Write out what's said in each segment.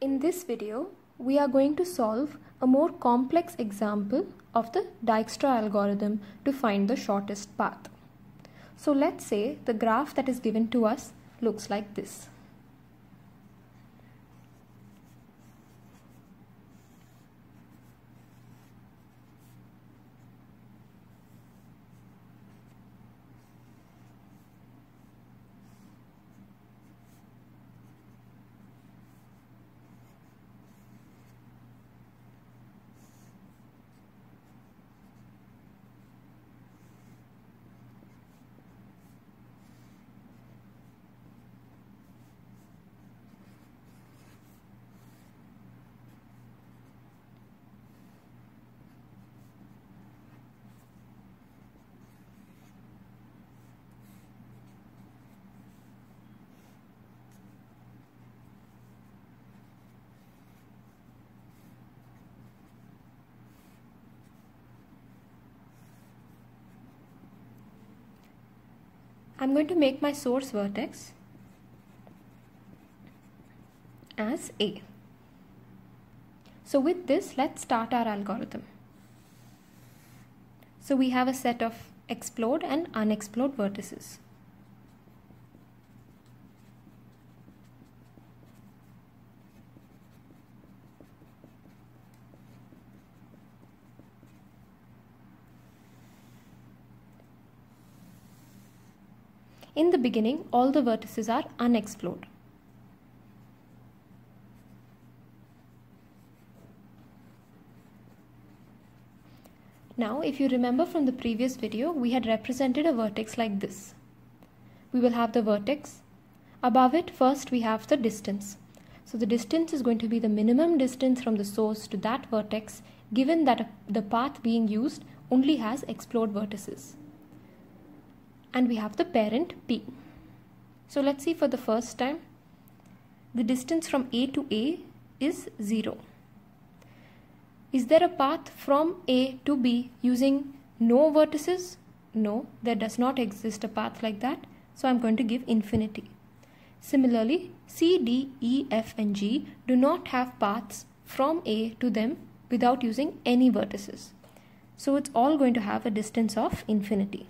In this video, we are going to solve a more complex example of the Dijkstra algorithm to find the shortest path. So let's say the graph that is given to us looks like this. I'm going to make my source vertex as A. So with this, let's start our algorithm. So we have a set of explored and unexplored vertices. In the beginning, all the vertices are unexplored. Now, if you remember from the previous video, we had represented a vertex like this. We will have the vertex. Above it, first we have the distance. So the distance is going to be the minimum distance from the source to that vertex given that the path being used only has explored vertices and we have the parent P. So let's see for the first time. The distance from A to A is 0. Is there a path from A to B using no vertices? No, there does not exist a path like that. So I'm going to give infinity. Similarly, C, D, E, F and G do not have paths from A to them without using any vertices. So it's all going to have a distance of infinity.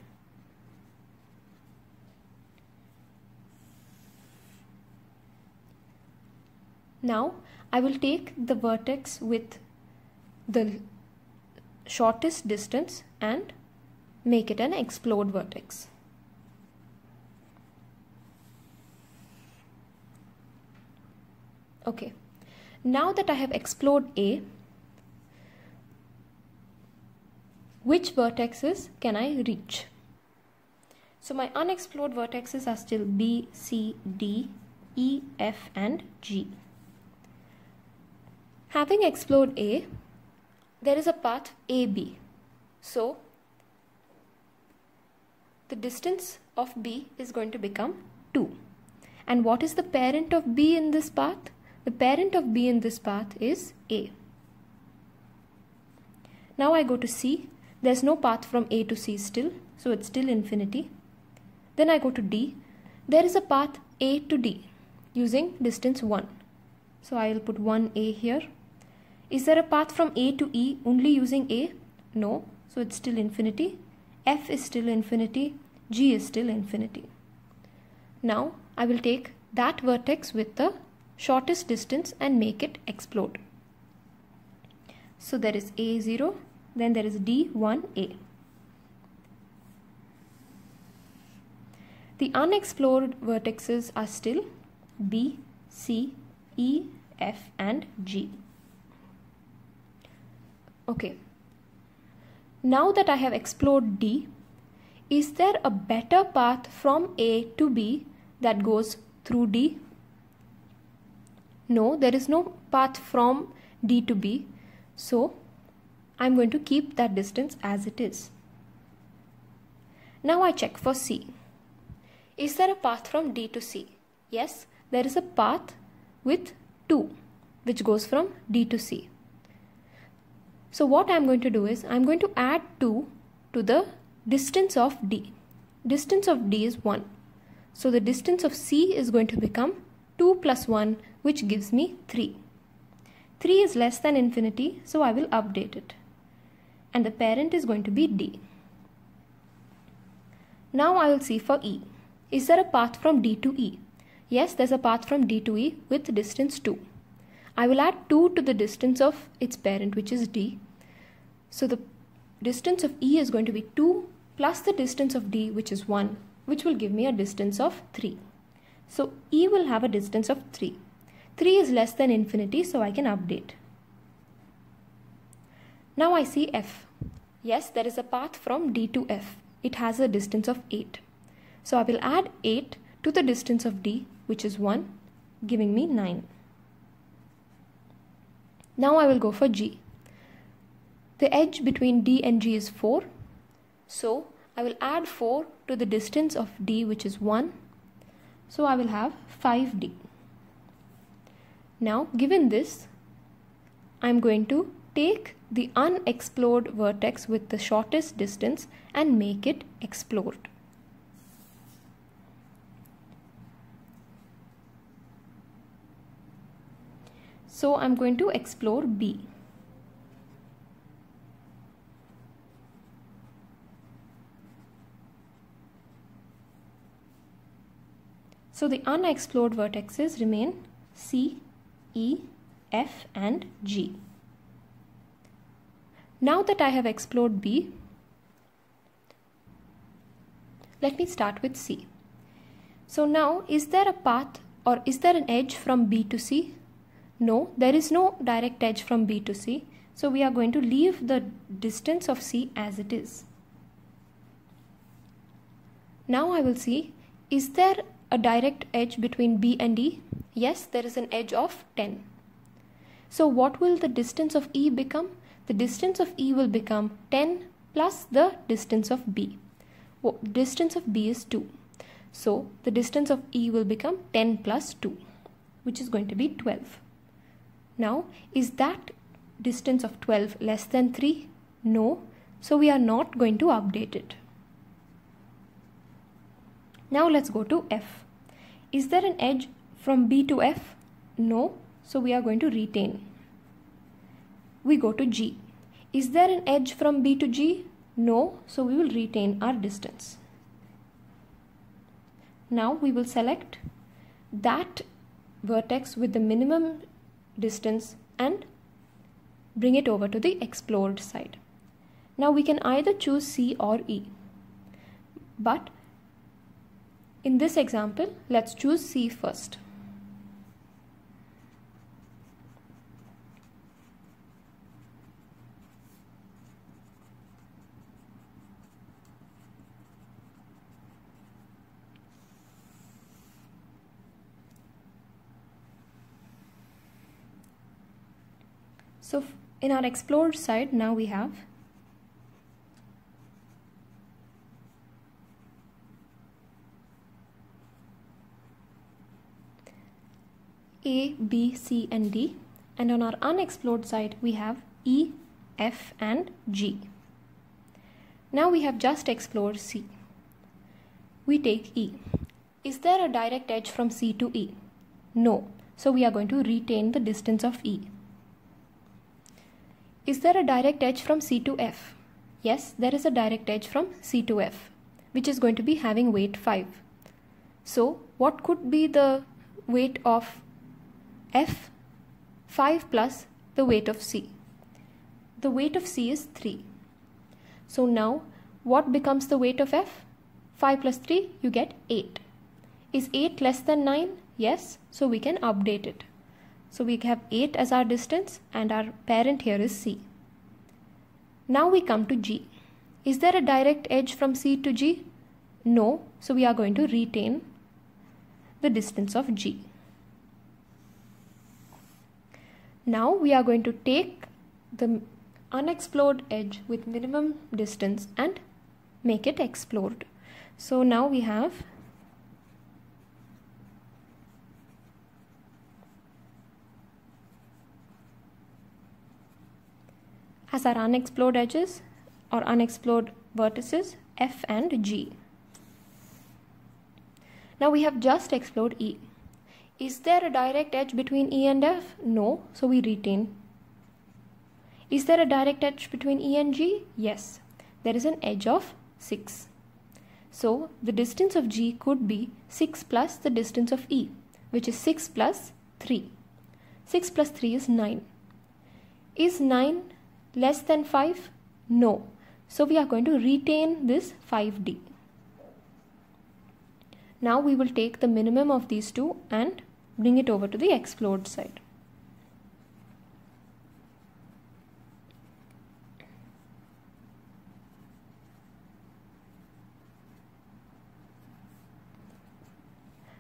Now I will take the vertex with the shortest distance and make it an explored vertex. Okay, now that I have explored A, which vertexes can I reach? So my unexplored vertexes are still B, C, D, E, F and G. Having explored A, there is a path AB. So, the distance of B is going to become 2. And what is the parent of B in this path? The parent of B in this path is A. Now I go to C. There's no path from A to C still, so it's still infinity. Then I go to D. There is a path A to D using distance 1. So I will put 1A here is there a path from A to E only using A? No. So it's still infinity. F is still infinity. G is still infinity. Now I will take that vertex with the shortest distance and make it explode. So there is A0, then there is D1A. The unexplored vertexes are still B, C, E, F and G. Okay. Now that I have explored D, is there a better path from A to B that goes through D? No, there is no path from D to B. So, I'm going to keep that distance as it is. Now I check for C. Is there a path from D to C? Yes, there is a path with 2 which goes from D to C. So what I'm going to do is I'm going to add 2 to the distance of D. Distance of D is 1. So the distance of C is going to become 2 plus 1 which gives me 3. 3 is less than infinity, so I will update it. And the parent is going to be D. Now I will see for E. Is there a path from D to E? Yes, there's a path from D to E with distance 2. I will add 2 to the distance of its parent which is D. So the distance of E is going to be 2 plus the distance of D which is 1 which will give me a distance of 3. So E will have a distance of 3. 3 is less than infinity so I can update. Now I see F. Yes, there is a path from D to F. It has a distance of 8. So I will add 8 to the distance of D which is 1 giving me 9. Now I will go for G. The edge between D and G is 4. So I will add 4 to the distance of D which is 1. So I will have 5D. Now given this, I am going to take the unexplored vertex with the shortest distance and make it explored. So I'm going to explore B. So the unexplored vertexes remain C, E, F and G. Now that I have explored B, let me start with C. So now is there a path or is there an edge from B to C? No, there is no direct edge from B to C. So we are going to leave the distance of C as it is. Now I will see, is there a direct edge between B and E? Yes, there is an edge of 10. So what will the distance of E become? The distance of E will become 10 plus the distance of B. Well, distance of B is 2. So the distance of E will become 10 plus 2, which is going to be 12. Now, is that distance of 12 less than 3? No. So we are not going to update it. Now let's go to F. Is there an edge from B to F? No. So we are going to retain. We go to G. Is there an edge from B to G? No. So we will retain our distance. Now we will select that vertex with the minimum distance and bring it over to the explored side. Now we can either choose C or E. But in this example, let's choose C first. So in our explored side now we have A, B, C and D and on our unexplored side we have E, F and G. Now we have just explored C. We take E. Is there a direct edge from C to E? No. So we are going to retain the distance of E. Is there a direct edge from C to F? Yes, there is a direct edge from C to F, which is going to be having weight 5. So, what could be the weight of F? 5 plus the weight of C. The weight of C is 3. So now, what becomes the weight of F? 5 plus 3, you get 8. Is 8 less than 9? Yes, so we can update it. So we have 8 as our distance and our parent here is C. Now we come to G. Is there a direct edge from C to G? No. So we are going to retain the distance of G. Now we are going to take the unexplored edge with minimum distance and make it explored. So now we have as our unexplored edges or unexplored vertices F and G. Now we have just explored E. Is there a direct edge between E and F? No, so we retain. Is there a direct edge between E and G? Yes, there is an edge of 6. So the distance of G could be 6 plus the distance of E, which is 6 plus 3. 6 plus 3 is 9. Is 9 less than 5? No. So we are going to retain this 5D. Now we will take the minimum of these two and bring it over to the explored side.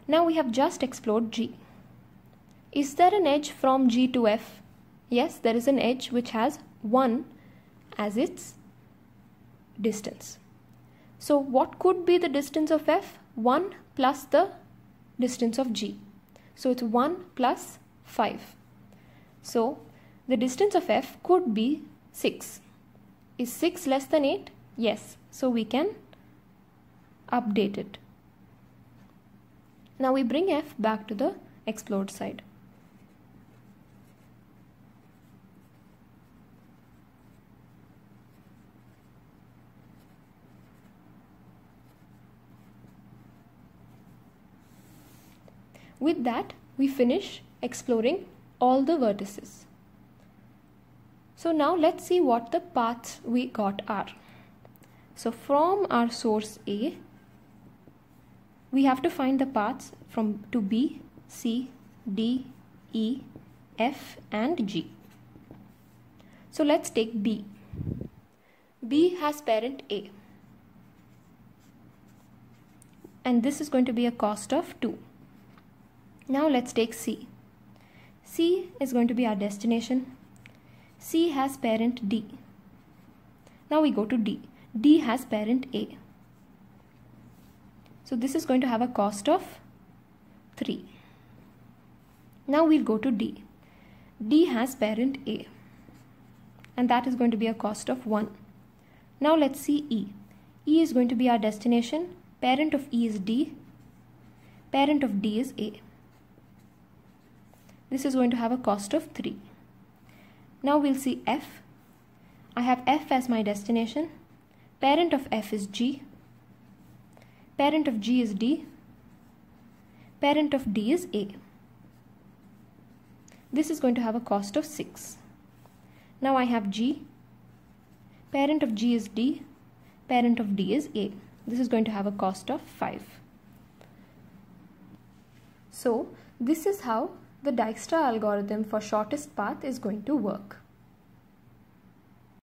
Now we have just explored G. Is there an edge from G to F? Yes, there is an edge which has 1 as its distance. So what could be the distance of F? 1 plus the distance of G. So it's 1 plus 5. So the distance of F could be 6. Is 6 less than 8? Yes. So we can update it. Now we bring F back to the explored side. With that, we finish exploring all the vertices. So now let's see what the paths we got are. So from our source A, we have to find the paths from to B, C, D, E, F and G. So let's take B. B has parent A. And this is going to be a cost of 2. Now let's take C. C is going to be our destination. C has parent D. Now we go to D. D has parent A. So this is going to have a cost of 3. Now we'll go to D. D has parent A. And that is going to be a cost of 1. Now let's see E. E is going to be our destination. Parent of E is D. Parent of D is A. This is going to have a cost of 3. Now we'll see F. I have F as my destination. Parent of F is G. Parent of G is D. Parent of D is A. This is going to have a cost of 6. Now I have G. Parent of G is D. Parent of D is A. This is going to have a cost of 5. So this is how the Dijkstra algorithm for shortest path is going to work.